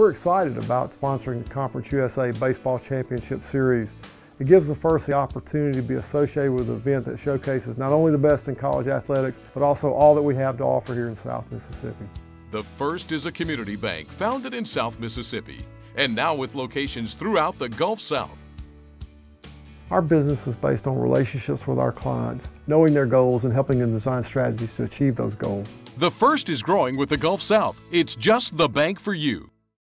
We're excited about sponsoring the Conference USA Baseball Championship Series. It gives the First the opportunity to be associated with an event that showcases not only the best in college athletics, but also all that we have to offer here in South Mississippi. The First is a community bank founded in South Mississippi and now with locations throughout the Gulf South. Our business is based on relationships with our clients, knowing their goals and helping them design strategies to achieve those goals. The First is growing with the Gulf South. It's just the bank for you.